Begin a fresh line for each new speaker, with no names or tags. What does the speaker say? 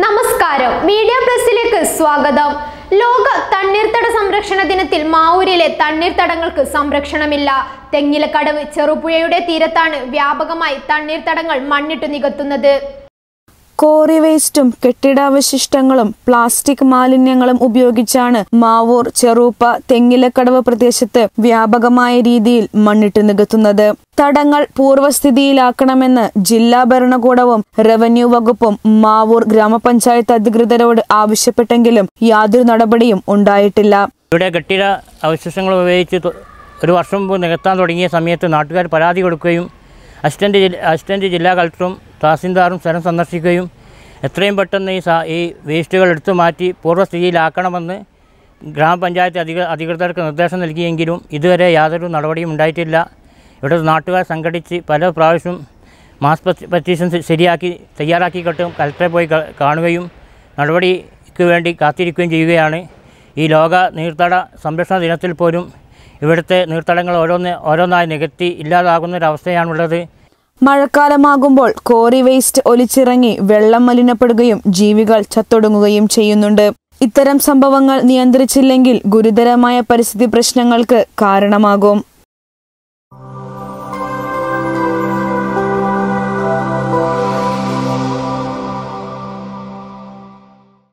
നമസ്കാരം. മീഡിയ പ്ലസിലേക്ക് സ്വാഗതം. ലോക തണ്ണീർത്തട സംരക്ഷണ ദിനത്തിൽ മാവൂരിലെ തണ്ണീർത്തടങ്ങൾക്ക് സംരക്ഷണമില്ല. തെങ്ങിലക്കടവ് ചെറുപുഴയുടെ തീരത്താണ് വ്യാപകമായി തണ്ണീർത്തടങ്ങൾ മണ്ണിട്ട് നികത്തുന്നത്.
കോറി വേസ്റ്റും കെട്ടിടാവശിഷ്ടങ്ങളും പ്ലാസ്റ്റിക് മാലിന്യങ്ങളും ഉപയോഗിച്ചാണ് മാവൂർ ചെറൂപ്പ തെങ്ങിലക്കടവ് പ്രദേശത്ത് വ്യാപകമായ രീതിയിൽ മണ്ണിട്ട് നികത്തുന്നത്. തടങ്ങൾ പൂർവസ്ഥിതിയിലാക്കണമെന്ന് ജില്ലാ ഭരണകൂടവും റവന്യൂ വകുപ്പും മാവൂർ ഗ്രാമപഞ്ചായത്ത് അധികൃതരോട് ആവശ്യപ്പെട്ടെങ്കിലും യാതൊരു നടപടിയും ഉണ്ടായിട്ടില്ല.
ഇവിടെ കെട്ടിട അവശിഷ്ടങ്ങൾ ഉപയോഗിച്ച് ഒരു വർഷം മുമ്പ് നികത്താൻ തുടങ്ങിയ സമയത്ത് നാട്ടുകാർ പരാതി കൊടുക്കുകയും അസിസ്റ്റന്റ് അസിസ്റ്റന്റ് ജില്ലാ കളക്ടറും തഹസിൽദാറും സ്ഥലം സന്ദർശിക്കുകയും എത്രയും പെട്ടെന്ന് ഈ ഈ വേസ്റ്റുകൾ എടുത്തു മാറ്റി പൂർവസ്ഥിതിയിലാക്കണമെന്ന് ഗ്രാമപഞ്ചായത്ത് അധിക അധികൃതർക്ക് നിർദ്ദേശം നൽകിയെങ്കിലും ഇതുവരെ യാതൊരു നടപടിയും ഉണ്ടായിട്ടില്ല. ഇവിടെ നാട്ടുകാർ സംഘടിച്ച് പല പ്രാവശ്യം മാസ് പറ്റി- പെറ്റീഷൻ ശരിയാക്കി ശരിയാക്കി തയ്യാറാക്കിയിട്ടും കലക്ടറെ പോയി കാണുകയും നടപടിക്ക് വേണ്ടി കാത്തിരിക്കുകയും ചെയ്യുകയാണ്. ഈ ലോക നീർത്തട സംരക്ഷണ ദിനത്തിൽ പോലും ഇവിടുത്തെ നീർത്തടങ്ങൾ ഓരോന്ന് ഓരോന്നായി നികത്തി ഇല്ലാതാകുന്ന ഒരവസ്ഥയാണുള്ളത്
മഴക്കാലമാകുമ്പോൾ കോറി വേസ്റ്റ് ഒലിച്ചിറങ്ങി വെള്ളം മലിനപ്പെടുകയും ജീവികൾ ചത്തൊടുങ്ങുകയും ചെയ്യുന്നുണ്ട്. ഇത്തരം സംഭവങ്ങൾ നിയന്ത്രിച്ചില്ലെങ്കിൽ ഗുരുതരമായ പരിസ്ഥിതി പ്രശ്നങ്ങൾക്ക് കാരണമാകും.